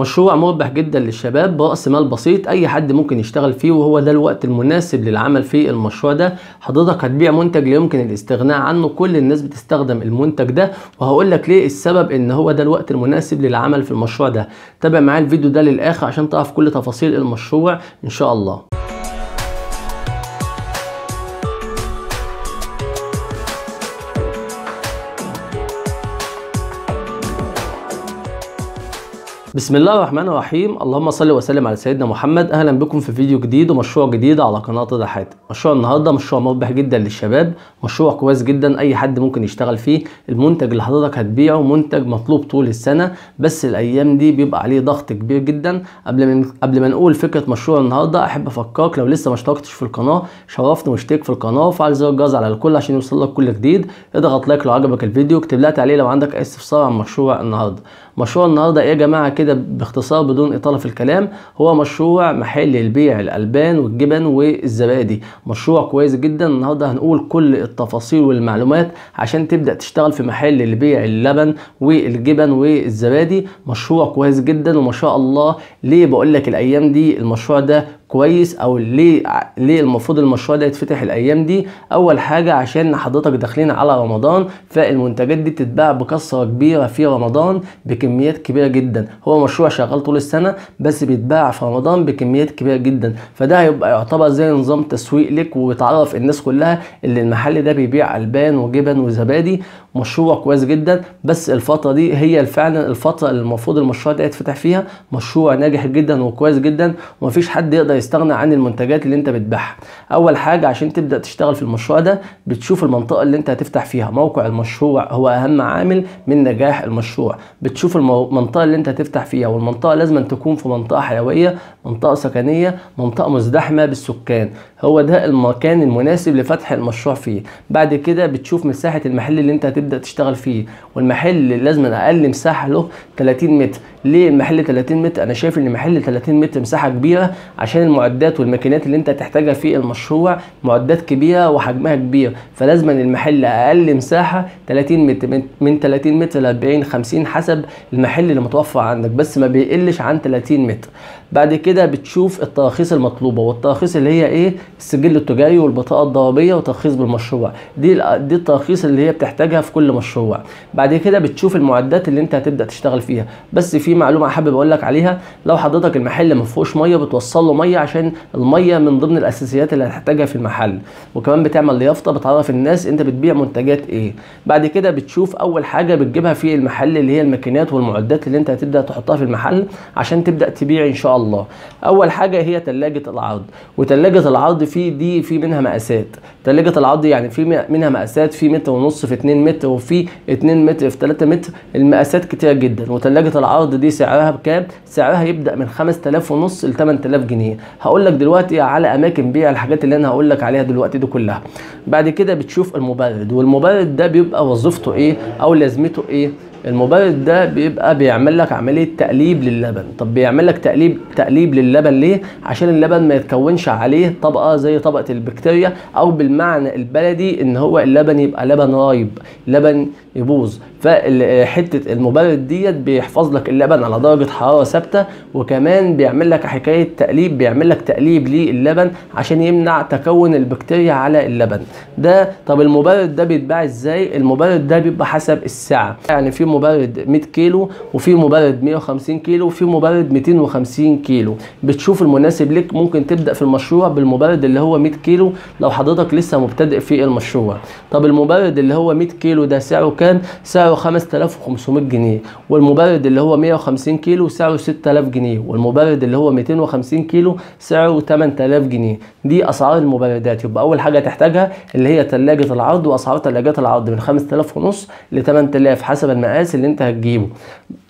مشروع مربح جدا للشباب برأس مال بسيط أي حد ممكن يشتغل فيه وهو ده الوقت المناسب للعمل في المشروع ده. حضرتك هتبيع منتج لا يمكن الاستغناء عنه كل الناس بتستخدم المنتج ده. وهقول لك ليه السبب إن هو ده الوقت المناسب للعمل في المشروع ده. تابع معايا الفيديو ده للآخر عشان تعرف كل تفاصيل المشروع إن شاء الله. بسم الله الرحمن الرحيم. اللهم صل وسلم على سيدنا محمد. أهلا بكم في فيديو جديد ومشروع جديد على قناة ضحات مشروع النهارده مشروع مربح جدا للشباب مشروع كويس جدا أي حد ممكن يشتغل فيه. المنتج اللي حضرتك هتبيعه منتج مطلوب طول السنة بس الأيام دي بيبقى عليه ضغط كبير جدا. قبل ما قبل ما نقول فكرة مشروع النهارده أحب أفكرك لو لسه ما اشتركتش في القناة شرفني واشترك في القناة وفعل زر الجرس على الكل عشان يوصل لك كل جديد. اضغط لايك لو عجبك الفيديو اكتب لها تعليق لو عندك أي استفسار عن مشروع النهارده. مشروع النهارده إيه يا جماعة؟ باختصار بدون إطالة في الكلام هو مشروع محل لبيع الألبان والجبن والزبادي. مشروع كويس جدا. النهارده هنقول كل التفاصيل والمعلومات عشان تبدأ تشتغل في محل لبيع اللبن والجبن والزبادي. مشروع كويس جدا وما شاء الله. ليه بقول لك الأيام دي المشروع ده كويس أو ليه ليه المفروض المشروع ده يتفتح الأيام دي؟ أول حاجة عشان حضرتك داخلين على رمضان فالمنتجات دي تتباع بكثرة كبيرة في رمضان بكميات كبيرة جدا. هو مشروع شغال طول السنة بس بيتباع في رمضان بكميات كبيرة جدا. فده هيبقى يعتبر زي نظام تسويق لك وتعرف الناس كلها اللي المحل ده بيبيع ألبان وجبن وزبادي. مشروع كويس جدا بس الفترة دي هي فعلا الفترة اللي المفروض المشروع ده يتفتح فيها. مشروع ناجح جدا وكويس جدا. ومفيش حد يقدر يستغنى عن المنتجات اللي انت بتبيعها. أول حاجة عشان تبدأ تشتغل في المشروع ده بتشوف المنطقة اللي انت هتفتح فيها. موقع المشروع هو أهم عامل من نجاح المشروع. بتشوف المنطقة اللي انت هتفتح فيها والمنطقة لازم تكون في منطقة حيوية منطقة سكنية منطقة مزدحمة بالسكان. هو ده المكان المناسب لفتح المشروع فيه. بعد كده بتشوف مساحة المحل اللي انت هتبدأ تشتغل فيه والمحل لازم أقل مساحة له 30 متر. ليه المحل 30 متر؟ أنا شايف إن محل 30 متر مساحة كبيرة عشان المعدات والماكينات اللي انت هتحتاجها في المشروع معدات كبيرة وحجمها كبير. فلازم المحل أقل مساحة 30 متر من 30 متر ل 40 50 حسب المحل اللي متوفر عندك. بس ما بيقلش عن 30 متر. بعد كده بتشوف التراخيص المطلوبة والتراخيص اللي هي إيه؟ السجل التجاري والبطاقة الضريبيه وترخيص بالمشروع. دي دي التراخيص اللي هي بتحتاجها في كل مشروع. بعد كده بتشوف المعدات اللي انت هتبدأ تشتغل فيها. بس في معلومة حابب أقول لك عليها. لو حضرتك المحل ما فيهوش مية بتوصل له مية عشان المية من ضمن الأساسيات اللي هتحتاجها في المحل. وكمان بتعمل يافطه بتعرف الناس انت بتبيع منتجات إيه. بعد كده بتشوف أول حاجة بتجيبها في المحل اللي هي الماكينات والمعدات اللي انت هتبدأ تحطها في المحل عشان تبدأ تبيع إن شاء الله. أول حاجة هي ثلاجه العرض. وثلاجه العرض في دي في منها مقاسات. ثلاجه العرض يعني في منها مقاسات في متر ونص في 2 متر وفي 2 متر في 3 متر. المقاسات كتير جدا. وثلاجه العرض دي سعرها بكام؟ سعرها يبدأ من 5000 ونص ل 8000 جنيه. هقول لك دلوقتي على أماكن بيع الحاجات اللي أنا هقول لك عليها دلوقتي دي كلها. بعد كده بتشوف المبرد والمبرد ده بيبقى وظيفته إيه؟ أو لازمته إيه؟ المبرد ده بيبقى بيعمل لك عملية تقليب للبن. طب بيعمل لك تقليب تقليب للبن ليه؟ عشان اللبن ما يتكونش عليه طبقة زي طبقة البكتيريا أو بالمعنى البلدي إن هو اللبن يبقى لبن رايب لبن يبوظ. فحته المبرد ديت بيحفظ لك اللبن على درجة حرارة ثابتة وكمان بيعمل لك حكاية تقليب بيعمل لك تقليب للبن عشان يمنع تكون البكتيريا على اللبن. ده طب المبرد ده بيتباع إزاي؟ المبرد ده بيبقى حسب السعه يعني في مبرد 100 كيلو وفي مبرد 150 كيلو وفي مبرد 250 كيلو. بتشوف المناسب لك ممكن تبدأ في المشروع بالمبرد اللي هو 100 كيلو لو حضرتك لسه مبتدئ في المشروع. طب المبرد اللي هو 100 كيلو ده سعره كام؟ سعره 5500 جنيه. والمبرد اللي هو 150 كيلو سعره 6000 جنيه. والمبرد اللي هو 250 كيلو سعره 8000 جنيه. دي أسعار المبردات. يبقى أول حاجة تحتاجها اللي هي ثلاجه العرض وأسعار ثلاجات العرض من 5000 ونص ل 8000 حسب المقاس اللي انت هتجيبه.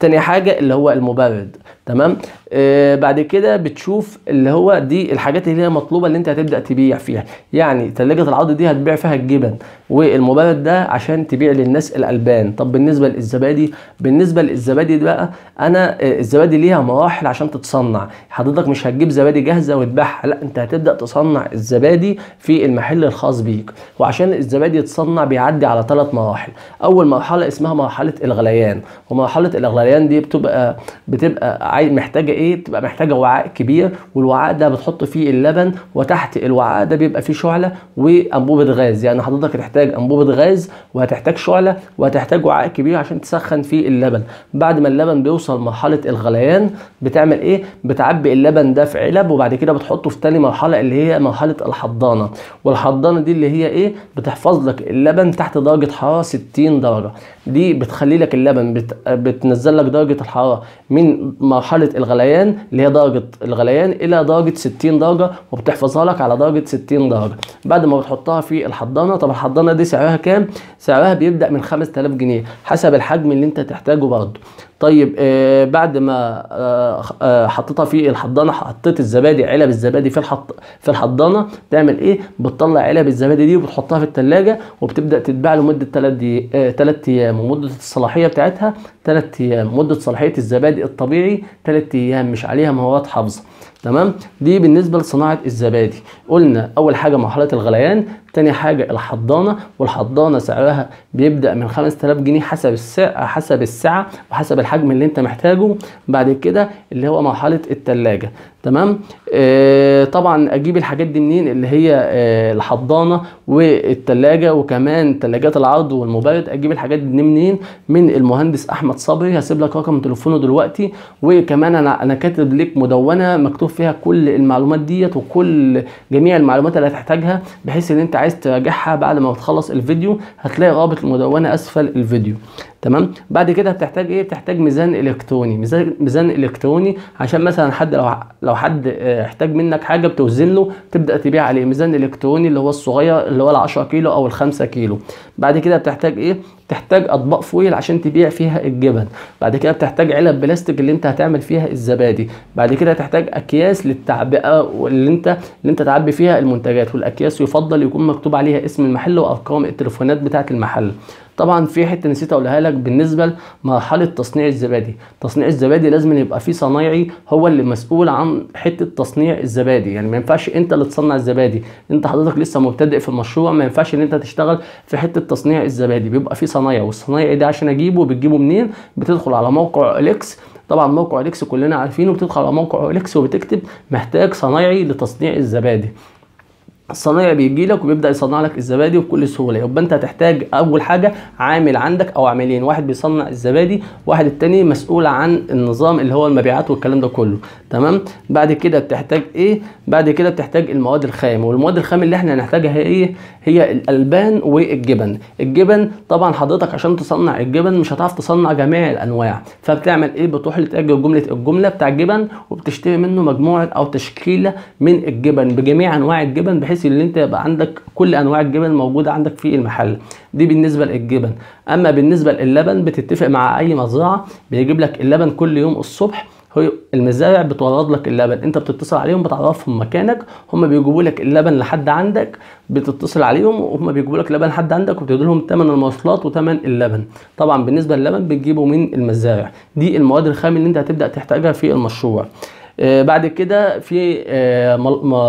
تاني حاجة اللي هو المبرد تمام؟ آه بعد كده بتشوف اللي هو دي الحاجات اللي هي مطلوبة اللي انت هتبدأ تبيع فيها. يعني ثلاجة العرض دي هتبيع فيها الجبن والمبرد ده عشان تبيع للناس الألبان. طب بالنسبة للزبادي بالنسبة للزبادي ده بقى أنا آه الزبادي ليها مراحل عشان تتصنع. حضرتك مش هتجيب زبادي جاهزة وتبيعها لا انت هتبدأ تصنع الزبادي في المحل الخاص بيك. وعشان الزبادي يتصنع بيعدي على ثلاث مراحل. أول مرحلة اسمها مرحلة الغليان. ومرحلة الغليان الغليان دي بتبقى بتبقى محتاجة إيه؟ بتبقى محتاجة وعاء كبير والوعاء ده بتحط فيه اللبن وتحت الوعاء ده بيبقى فيه شعلة وأنبوبة غاز. يعني حضرتك هتحتاج أنبوبة غاز وهتحتاج شعلة وهتحتاج وعاء كبير عشان تسخن فيه اللبن. بعد ما اللبن بيوصل مرحلة الغليان بتعمل إيه؟ بتعبي اللبن ده في علب وبعد كده بتحطه في تاني مرحلة اللي هي مرحلة الحضانة. والحضانة دي اللي هي إيه؟ بتحفظ لك اللبن تحت درجة حرارة 60 درجة. دي بتخلي لك اللبن بت... بتنزل لك درجة الحرارة من مرحلة الغليان اللي هي درجة الغليان إلى درجة 60 درجة وبتحفظها لك على درجة 60 درجة. بعد ما بتحطها في الحضانة طب الحضانة دي سعرها كام؟ سعرها بيبدأ من 5000 جنيه حسب الحجم اللي أنت تحتاجه برضه. طيب آه بعد ما آه آه حطيتها في الحضانة حطيت الزبادي علب الزبادي في الحط في الحضانة تعمل إيه؟ بتطلع علب الزبادي دي وبتحطها في الثلاجه وبتبدأ تتباع لمدة 3 دي 3 أيام. ومدة الصلاحية بتاعتها 3 أيام. مدة صلاحية الزبادي الطبيعي 3 أيام مش عليها مواد حافظة. تمام؟ دي بالنسبة لصناعة الزبادي. قلنا أول حاجة مرحلة الغليان تاني حاجة الحضانة والحضانة سعرها بيبدأ من 5000 جنيه حسب السعر حسب السعة وحسب الحجم اللي أنت محتاجه. بعد كده اللي هو مرحلة التلاجة. تمام؟ آه طبعا أجيب الحاجات دي منين؟ اللي هي آه الحضانة والتلاجة وكمان تلاجات العرض والمبرد. أجيب الحاجات دي منين؟ من المهندس أحمد صبري. هسيب لك رقم تليفونه دلوقتي. وكمان أنا أنا كاتب لك مدونة مكتوب فيها كل المعلومات ديت وكل جميع المعلومات اللي هتحتاجها بحيث إن أنت عايز تراجعها بعد ما تخلص الفيديو. هتلاقي رابط المدونة أسفل الفيديو. تمام؟ بعد كده بتحتاج إيه؟ بتحتاج ميزان إلكتروني. ميزان إلكتروني عشان مثلا حد لو لو حد احتاج منك حاجة بتوزن له تبدأ تبيع عليه ميزان إلكتروني اللي هو الصغير اللي هو ال 10 كيلو أو ال 5 كيلو. بعد كده بتحتاج إيه؟ تحتاج أطباق فويل عشان تبيع فيها الجبن. بعد كده بتحتاج علب بلاستيك اللي انت هتعمل فيها الزبادي. بعد كده تحتاج أكياس للتعبئة واللي انت اللي انت تعبي فيها المنتجات. والأكياس يفضل يكون مكتوب عليها اسم المحل وأرقام التليفونات بتاعة المحل. طبعا في حتة نسيت أقولها لك بالنسبة لمرحلة تصنيع الزبادي. تصنيع الزبادي لازم يبقى في صنايعي هو اللي مسؤول عن حتة تصنيع الزبادي. يعني ما ينفعش انت اللي تصنع الزبادي. انت حضرتك لسه مبتدئ في المشروع ما ينفعش ان انت تشتغل في حتة تصنيع الزبادي. بيبقى في صنايعي والصنايعي ده عشان أجيبه بتجيبه منين؟ بتدخل على موقع إليكس. طبعا موقع إليكس كلنا عارفينه بتدخل على موقع إليكس وبتكتب محتاج صنايعي لتصنيع الزبادي. الصنايعي بيجي لك وبيبدأ يصنع لك الزبادي بكل سهولة. يبقى أنت هتحتاج أول حاجة عامل عندك أو عاملين. واحد بيصنع الزبادي واحد التاني مسؤول عن النظام اللي هو المبيعات والكلام ده كله. تمام؟ بعد كده بتحتاج إيه؟ بعد كده بتحتاج المواد الخام. والمواد الخام اللي إحنا هنحتاجها هي إيه؟ هي الألبان والجبن. الجبن طبعا حضرتك عشان تصنع الجبن مش هتعرف تصنع جميع الأنواع. فبتعمل إيه؟ بتروح لتاجر جملة الجملة بتاع الجبن وبتشتري منه مجموعة أو تشكيلة من الجبن بجميع أنواع الجبن بحيث ان انت يبقى عندك كل انواع الجبن موجودة عندك في المحل. دي بالنسبة للجبن. أما بالنسبة للبن بتتفق مع أي مزرعة بيجيب لك اللبن كل يوم الصبح. هو المزارع بتورد لك اللبن. انت بتتصل عليهم بتعرفهم مكانك. هم بيجيبوا لك اللبن لحد عندك. بتتصل عليهم وهم بيجيبوا لك لبن لحد عندك وبتدي لهم ثمن المواصلات وثمن اللبن. طبعا بالنسبة للبن بتجيبه من المزارع. دي المواد الخام اللي انت هتبدأ تحتاجها في المشروع. بعد كده في آه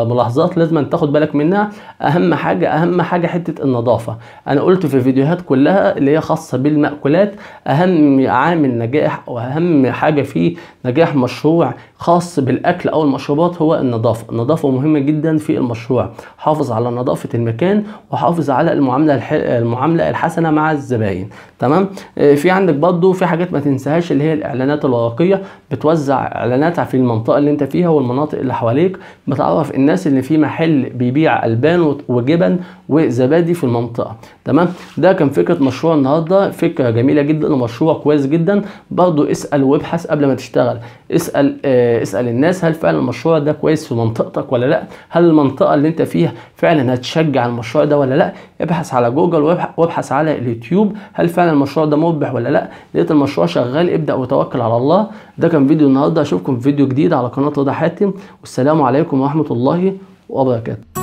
ملاحظات لازم تاخد بالك منها. أهم حاجة أهم حاجة حتة النظافة. أنا قلت في الفيديوهات كلها اللي هي خاصة بالمأكولات أهم عامل نجاح وأهم حاجة في نجاح مشروع خاص بالأكل أو المشروبات هو النظافة. النظافة مهمة جدا في المشروع. حافظ على نظافة المكان وحافظ على المعاملة الح... المعاملة الحسنة مع الزباين. تمام؟ آه في عندك برضو في حاجات ما تنساهاش اللي هي الإعلانات الورقية. بتوزع اعلانات في المنطقة اللي انت فيها والمناطق اللي حواليك بتعرف الناس اللي في محل بيبيع ألبان وجبن وزبادي في المنطقة. تمام؟ ده كان فكرة مشروع النهارده. فكرة جميلة جدا ومشروع كويس جدا. برضو اسأل وابحث قبل ما تشتغل. اسأل آه اسأل الناس هل فعلا المشروع ده كويس في منطقتك ولا لأ. هل المنطقة اللي انت فيها فعلا هتشجع المشروع ده ولا لأ. ابحث على جوجل وابحث على اليوتيوب هل فعلا المشروع ده مربح ولا لأ. لقيت المشروع شغال ابدأ وتوكل على الله. ده كان فيديو النهارده. أشوفكم في فيديو جديد على قناة رضا حاتم والسلام عليكم ورحمة الله وبركاته.